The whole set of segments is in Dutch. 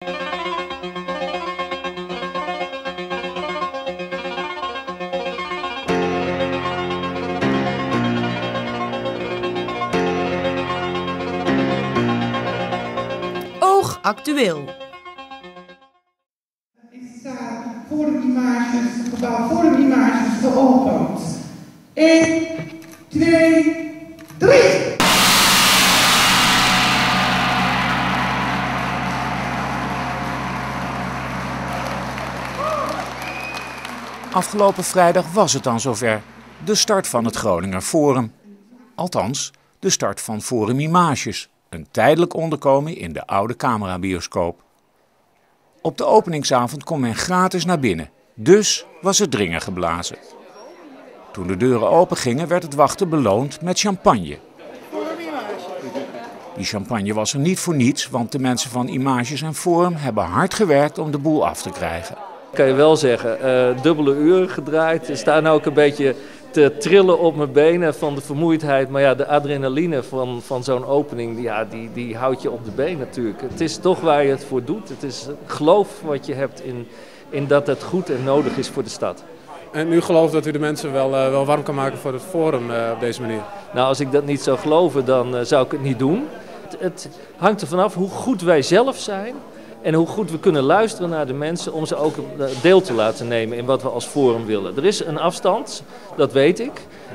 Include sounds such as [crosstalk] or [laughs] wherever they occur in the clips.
Oog actueel. Ik sta voor de images, gebouw voor de images geopend. 1, Afgelopen vrijdag was het dan zover. De start van het Groninger Forum. Althans, de start van Forum Images, een tijdelijk onderkomen in de oude camerabioscoop. Op de openingsavond kon men gratis naar binnen, dus was het dringen geblazen. Toen de deuren opengingen werd het wachten beloond met champagne. Die champagne was er niet voor niets, want de mensen van Images en Forum hebben hard gewerkt om de boel af te krijgen. Kan je wel zeggen, eh, dubbele uren gedraaid. Ik sta nou ook een beetje te trillen op mijn benen van de vermoeidheid. Maar ja, de adrenaline van, van zo'n opening, ja, die, die houdt je op de been natuurlijk. Het is toch waar je het voor doet. Het is geloof wat je hebt in, in dat het goed en nodig is voor de stad. En u gelooft dat u de mensen wel, eh, wel warm kan maken voor het forum eh, op deze manier? Nou, als ik dat niet zou geloven, dan zou ik het niet doen. Het, het hangt er vanaf hoe goed wij zelf zijn en hoe goed we kunnen luisteren naar de mensen om ze ook eh, deel te laten nemen in wat we als forum willen. Er is een afstand, dat weet ik.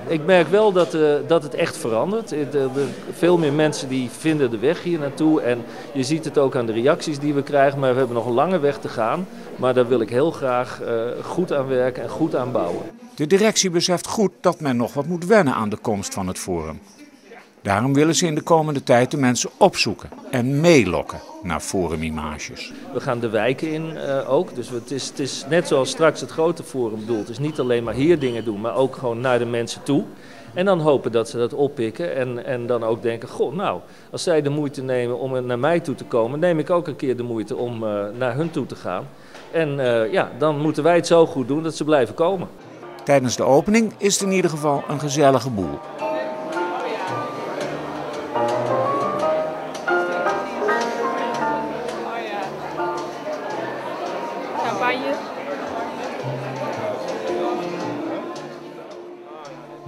Ik merk wel dat, eh, dat het echt verandert. Er- er- veel meer mensen die vinden de weg hier naartoe. En je ziet het ook aan de reacties die we krijgen. Maar we hebben nog een lange weg te gaan. Maar daar wil ik heel graag eh, goed aan werken en goed aan bouwen. De directie beseft goed dat men nog wat moet wennen aan de komst van het forum. Daarom willen ze in de komende tijd de mensen opzoeken en meelokken naar forumimages. We gaan de wijken in eh, ook. Dus het is, het is net zoals straks het grote forum bedoeld. Het is niet alleen maar hier dingen doen, maar ook gewoon naar de mensen toe. En dan hopen dat ze dat oppikken en, en dan ook denken, goh, nou, als zij de moeite nemen om naar mij toe te komen, neem ik ook een keer de moeite om eh, naar hun toe te gaan. En eh, ja, dan moeten wij het zo goed doen dat ze blijven komen. Tijdens de opening is het in ieder geval een gezellige boel.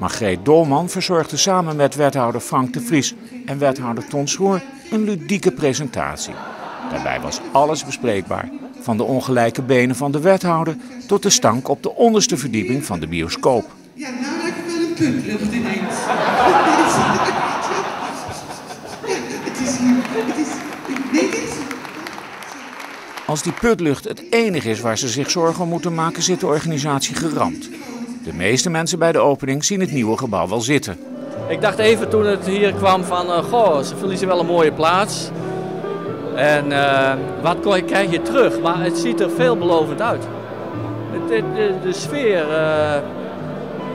Margreet Dolman verzorgde samen met wethouder Frank de Vries en wethouder Ton Schoor een ludieke presentatie. Daarbij was alles bespreekbaar. Van de ongelijke benen van de wethouder tot de stank op de onderste verdieping van de bioscoop. Ja, nou lijkt het wel een putlucht ineens. [laughs] Het is hier, het is, het. Als die putlucht het enige is waar ze zich zorgen om moeten maken, zit de organisatie geramd. De meeste mensen bij de opening zien het nieuwe gebouw wel zitten. Ik dacht even toen het hier kwam van, eh, goh, ze verliezen wel een mooie plaats. En eh, wat kon je- krijg je terug? Maar het ziet er veelbelovend uit. Het- de, de sfeer eh,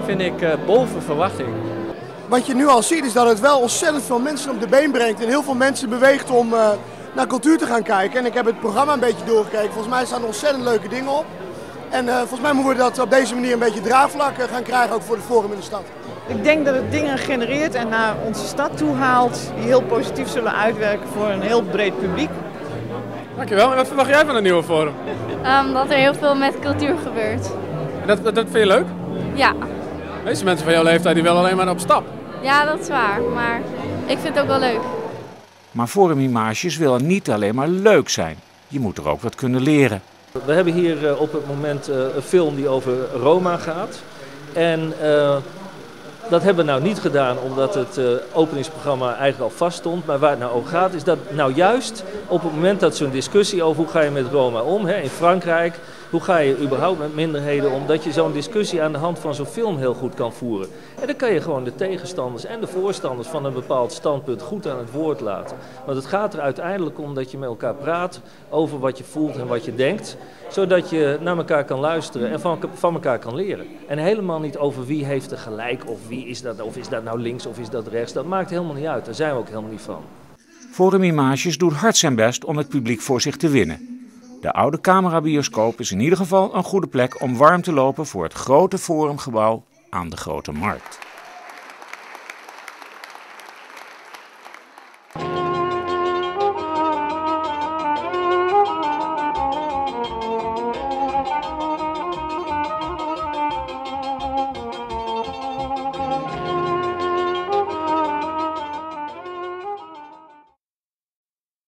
vind ik eh, boven verwachting. Wat je nu al ziet is dat het wel ontzettend veel mensen op de been brengt. En heel veel mensen beweegt om eh, naar cultuur te gaan kijken. En ik heb het programma een beetje doorgekeken. Volgens mij staan er ontzettend leuke dingen op. En eh, volgens mij moeten we dat op deze manier een beetje draagvlak eh, gaan krijgen, ook voor het forum in de stad. Ik denk dat het dingen genereert en naar onze stad toe haalt die heel positief zullen uitwerken voor een heel breed publiek. Dankjewel. En wat verwacht jij van het nieuwe forum? Ehm, dat er heel veel met cultuur gebeurt. En Dat, dat, dat vind je leuk? Ja. De meeste mensen van jouw leeftijd die willen alleen maar op stap. ja, dat is waar. Maar ik vind het ook wel leuk. Maar forumimages willen niet alleen maar leuk zijn. Je moet er ook wat kunnen leren. We hebben hier eh, op het moment eh, een film die over Roma gaat. En eh, dat hebben we nou niet gedaan omdat het openingsprogramma eigenlijk al vast stond. Maar waar het nou over gaat is dat nou juist op het moment dat zo'n discussie over hoe ga je met Roma om, hè, in Frankrijk, hoe ga je überhaupt met minderheden om, dat je zo'n discussie aan de hand van zo'n film heel goed kan voeren. En dan kan je gewoon de tegenstanders en de voorstanders van een bepaald standpunt goed aan het woord laten. Want het gaat er uiteindelijk om dat je met elkaar praat over wat je voelt en wat je denkt, zodat je naar elkaar kan luisteren en van, van elkaar kan leren. En helemaal niet over wie heeft er gelijk of wie is dat, of is dat nou links of is dat rechts. Dat maakt helemaal niet uit, daar zijn we ook helemaal niet van. Forumimages doet hard zijn best om het publiek voor zich te winnen. De oude camerabioscoop is in ieder geval een goede plek om warm te lopen voor het grote forumgebouw aan de Grote Markt.